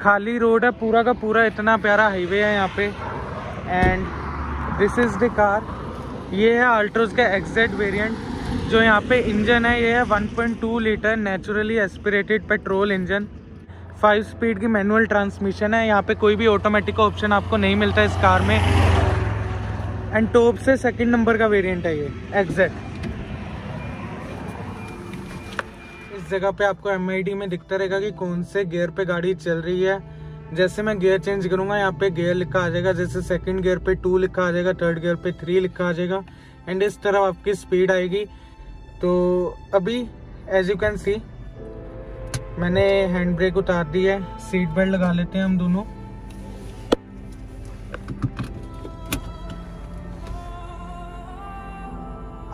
खाली रोड है, पूरा का पूरा इतना प्यारा हाईवे है यहाँ पे। And this is the car ये है अल्ट्रोज का एग्जैक्ट वेरिएंट जो यहाँ पे इंजन है। ये है 1.2 litre naturally aspirated petrol engine five speed की मैनुअल ट्रांसमिशन है। यहाँ पे कोई भी ऑटोमेटिक ऑप्शन आपको नहीं मिलता इस कार में। एंड टॉप से सेकंड नंबर का वेरिएंट है ये एग्जैक्ट जगह पे आपको एमआईडी में दिखता रहेगा कि कौन से गियर पे गाड़ी चल रही है। जैसे मैं गियर चेंज करूँगा, यहाँ पे गियर लिखा आ जाएगा। जैसे सेकंड गियर पे टू लिखा आ जाएगा थर्ड गियर पे थ्री लिखा आ जाएगा। एंड इस तरफ़ आपकी स्पीड आएगी। तो अभी एज यू कैन सी मैंने हैंड ब्रेक उतार दी है। सीट बेल्ट लगा लेते हैं हम दोनों।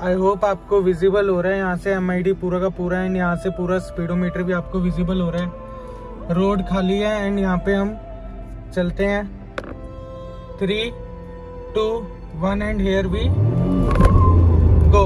आई होप आपको विजिबल हो रहा है। यहाँ से एमआईडी पूरा का पूरा एंड यहाँ से पूरा स्पीडोमीटर भी आपको विजिबल हो रहा है। रोड खाली है एंड यहाँ पे हम चलते हैं। Three two one and here we go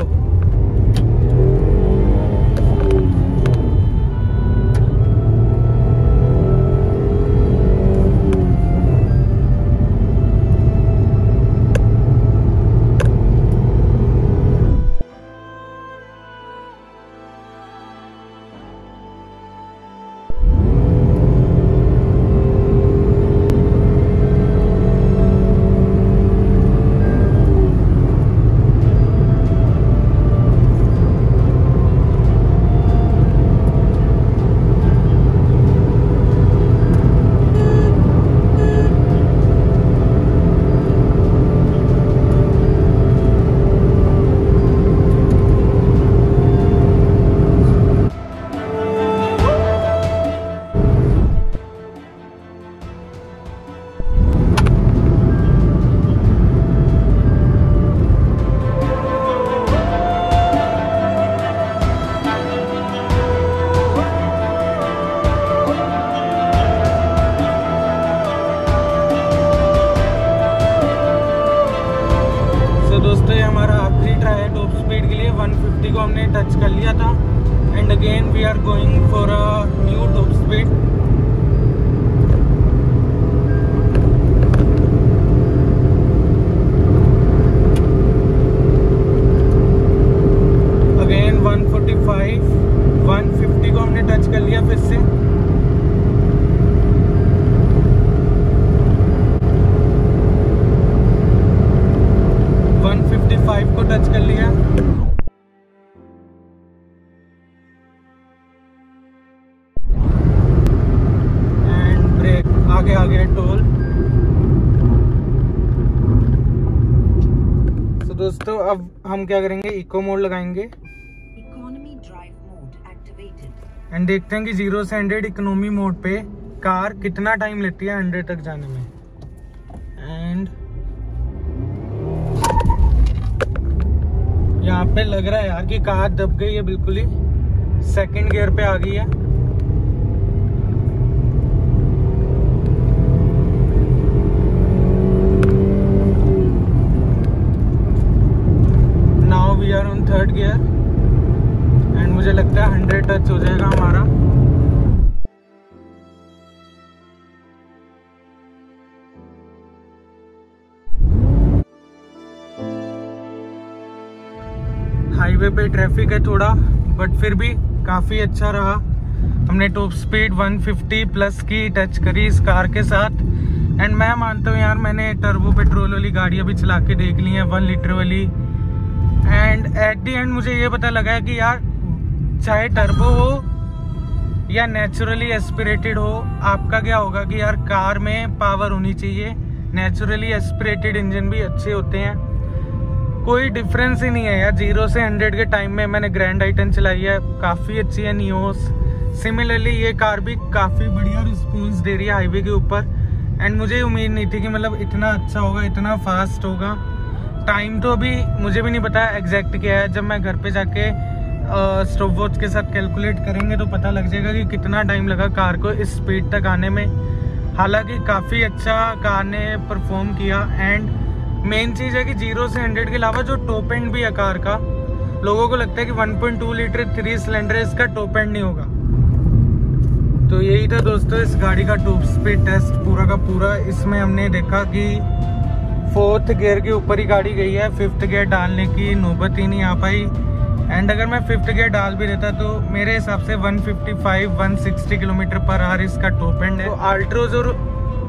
को हमने टच कर लिया था. And again we are going for a new top speed आगे आ गया टोल तो दोस्तों अब हम क्या करेंगे? इको मोड लगाएँगे. एंड देखते हैं कि ज़ीरो से हंड्रेड इकोनॉमी मोड पे कार कितना टाइम लेती है हंड्रेड तक जाने में। एंड यहाँ पे लग रहा है यार कि कार दब गई है बिल्कुल ही। सेकंड गियर पे आ गई है। हाईवे पे ट्रैफ़िक है थोड़ा बट फिर भी काफ़ी अच्छा रहा। हमने टॉप स्पीड 150 प्लस की टच करी इस कार के साथ। एंड मैं मानता हूँ यार, मैंने टर्बो पेट्रोल वाली गाड़ी अभी चला के देख ली है वन लीटर वाली। एंड एट दी एंड मुझे ये पता लगा है कि यार, चाहे टर्बो हो या नेचुरली एस्पिरेटेड हो, आपका क्या होगा कि यार कार में पावर होनी चाहिए। नेचुरली एस्पिरेटेड इंजन भी अच्छे होते हैं। कोई डिफरेंस ही नहीं है यार। ज़ीरो से हंड्रेड के टाइम में मैंने ग्रैंड आइटन चलाई है। काफ़ी अच्छी है नियोस सिमिलरली ये कार भी काफ़ी बढ़िया रिस्पॉन्स दे रही है हाईवे के ऊपर। एंड मुझे उम्मीद नहीं थी कि मतलब इतना अच्छा होगा, इतना फास्ट होगा। टाइम तो अभी मुझे भी नहीं पता एग्जैक्ट क्या है। जब मैं घर पे जाके स्टॉप वॉच के साथ कैलकुलेट करेंगे तो पता लग जाएगा कि कितना टाइम लगा कार को इस स्पीड तक आने में। हालाँकि काफ़ी अच्छा कार ने परफॉर्म किया। एंड मेन चीज़ है कि ज़ीरो से हंड्रेड के अलावा जो टॉप एंड भी है कार का, लोगों को लगता है कि 1.2 लीटर थ्री सिलेंडर इसका टॉप एंड नहीं होगा। तो यही था दोस्तों, इस गाड़ी का टॉप स्पीड टेस्ट, पूरा का पूरा। इसमें हमने देखा कि फोर्थ गियर के ऊपर ही गाड़ी गई है, फिफ्थ गियर डालने की नौबत ही नहीं आ पाई। एंड अगर मैं फिफ्थ गियर डाल भी देता तो मेरे हिसाब से 155 160 किलोमीटर पर आर इसका टॉप एंड है। तो आल्ट्रोज और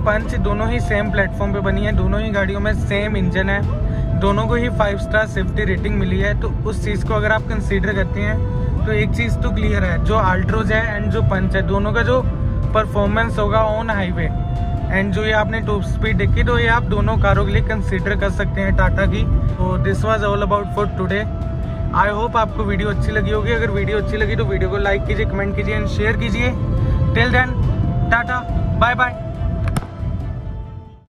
पंच दोनों ही सेम प्लेटफॉर्म पे बनी है, दोनों ही गाड़ियों में सेम इंजन है, दोनों को ही फाइव स्टार सेफ्टी रेटिंग मिली है तो उस चीज़ को अगर आप कंसीडर करते हैं तो एक चीज़ तो क्लियर है, जो आल्ट्रोज है एंड जो पंच है, दोनों का जो परफॉर्मेंस होगा ऑन हाईवे एंड जो ये आपने टॉप स्पीड देखी तो ये आप दोनों कारों के लिए कंसीडर कर सकते हैं टाटा की। तो this was all about for today I hope आपको वीडियो अच्छी लगी होगी। अगर वीडियो अच्छी लगी तो वीडियो को लाइक कीजिए कमेंट कीजिए एंड शेयर कीजिए। Till then tata bye bye